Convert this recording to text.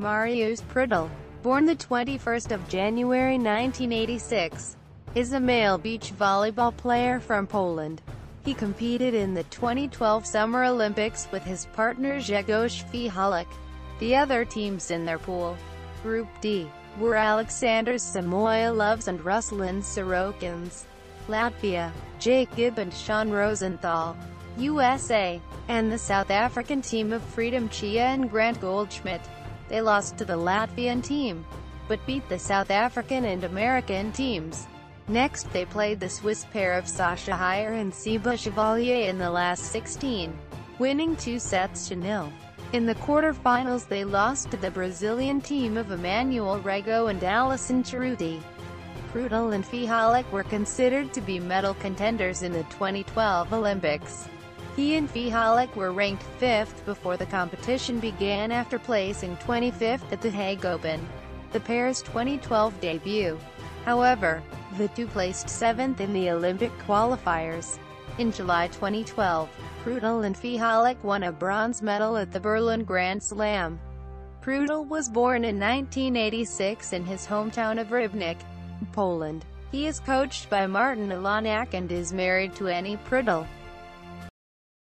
Mariusz Prudel, born the 21st of January 1986, is a male beach volleyball player from Poland. He competed in the 2012 Summer Olympics with his partner Grzegorz Fijałek. The other teams in their pool, Group D, were Alexander Samoilovs and Ruslan Sorokins. Latvia, Jake Gibb and Sean Rosenthal, USA, and the South African team of Freedom Chiya and Grant Goldschmidt. They lost to the Latvian team, but beat the South African and American teams. Next they played the Swiss pair of Sascha Heyer and Seba Chevallier in the last 16, winning two sets to nil. In the quarter-finals they lost to the Brazilian team of Emanuel Rego and Alison Cerutti. Prudel and Fijałek were considered to be medal contenders in the 2012 Olympics. He and Fijałek were ranked fifth before the competition began after placing 25th at the Hague Open, the pair's 2012 debut. However, the two placed seventh in the Olympic qualifiers. In July 2012, Prudel and Fijałek won a bronze medal at the Berlin Grand Slam. Prudel was born in 1986 in his hometown of Rybnik, Poland. He is coached by Martin Ilanak and is married to Annie Prudel.